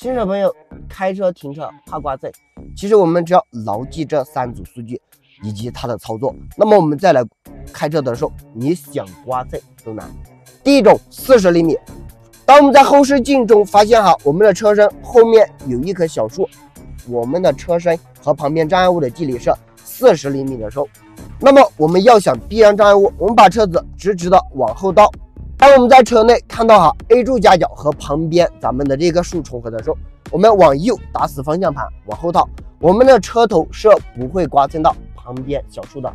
新手朋友开车停车怕刮蹭，其实我们只要牢记这三组数据以及它的操作，那么我们再来开车的时候，你想刮蹭都难。第一种四十厘米，当我们在后视镜中发现哈，我们的车身后面有一棵小树，我们的车身和旁边障碍物的距离是四十厘米的时候，那么我们要想避让障碍物，我们把车子直直的往后倒。当我们在车内看到哈 A 柱夹角和旁边咱们的这个树重合的时候，我们往右打死方向盘，往后倒，我们的车头是不会刮蹭到旁边小树的。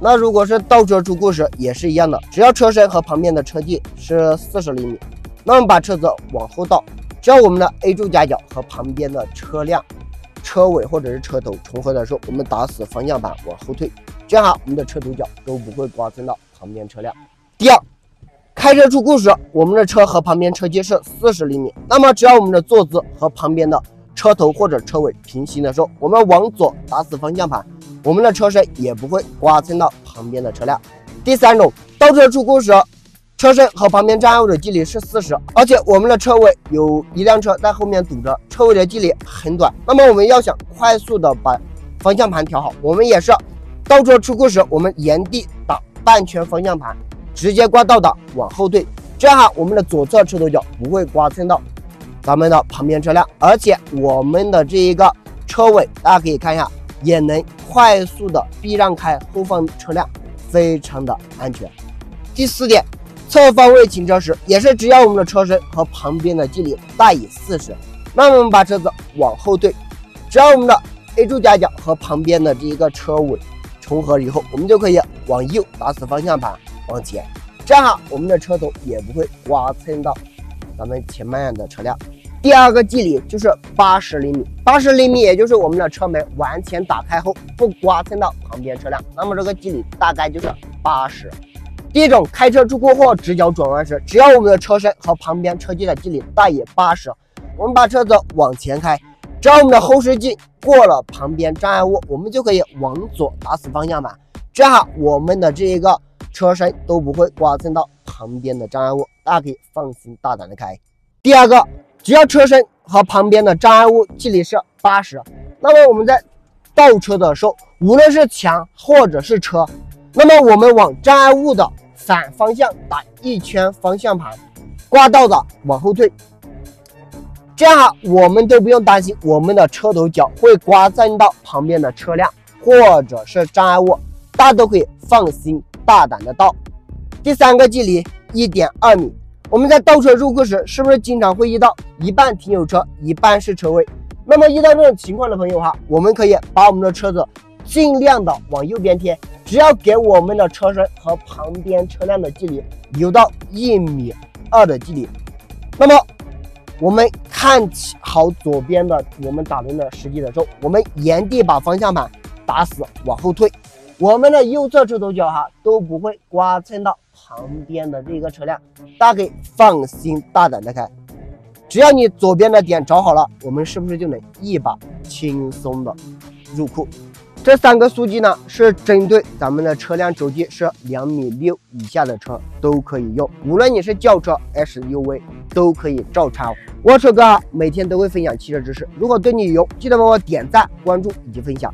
那如果是倒车出库时也是一样的，只要车身和旁边的车距是四十厘米，那么把车子往后倒，只要我们的 A 柱夹角和旁边的车辆车尾或者是车头重合的时候，我们打死方向盘往后退，这样哈我们的车头角都不会刮蹭到旁边车辆。第二。开车出库时，我们的车和旁边车距是四十厘米。那么，只要我们的坐姿和旁边的车头或者车尾平行的时候，我们往左打死方向盘，我们的车身也不会刮蹭到旁边的车辆。第三种，倒车出库时，车身和旁边障碍物的距离是四十，而且我们的车尾有一辆车在后面堵着，车尾的距离很短。那么，我们要想快速的把方向盘调好，我们也是倒车出库时，我们原地打半圈方向盘。直接挂倒档往后退，这样哈，我们的左侧车头角不会刮蹭到咱们的旁边车辆，而且我们的这一个车尾，大家可以看一下，也能快速的避让开后方车辆，非常的安全。第四点，侧方位停车时，也是只要我们的车身和旁边的距离大于四十，那么我们把车子往后退，只要我们的 A 柱夹角和旁边的这一个车尾重合以后，我们就可以往右打死方向盘。往前，这样哈，我们的车头也不会刮蹭到咱们前面的车辆。第二个距离就是八十厘米，八十厘米也就是我们的车门完全打开后不刮蹭到旁边车辆，那么这个距离大概就是八十。第一种，开车出库或直角转弯时，只要我们的车身和旁边车距的距离大于八十，我们把车子往前开，只要我们的后视镜过了旁边障碍物，我们就可以往左打死方向盘，这样我们的这一个。车身都不会刮蹭到旁边的障碍物，大家可以放心大胆的开。第二个，只要车身和旁边的障碍物距离是八十，那么我们在倒车的时候，无论是墙或者是车，那么我们往障碍物的反方向打一圈方向盘，挂倒的往后退，这样我们都不用担心我们的车头角会刮蹭到旁边的车辆或者是障碍物，大家都可以放心。大胆的倒，第三个距离一点二米。我们在倒车入库时，是不是经常会遇到一半停有车，一半是车位？那么遇到这种情况的朋友哈，我们可以把我们的车子尽量的往右边贴，只要给我们的车身和旁边车辆的距离留到一米二的距离。那么我们看好左边的我们打轮的时机的时候，我们原地把方向盘打死，往后退。我们的右侧车头角哈都不会刮蹭到旁边的这个车辆，大家可以放心大胆的开。只要你左边的点找好了，我们是不是就能一把轻松的入库？这三个数据呢是针对咱们的车辆轴距是两米六以下的车都可以用，无论你是轿车 SUV 都可以照抄。我车哥每天都会分享汽车知识，如果对你有用，记得帮我点赞、关注以及分享。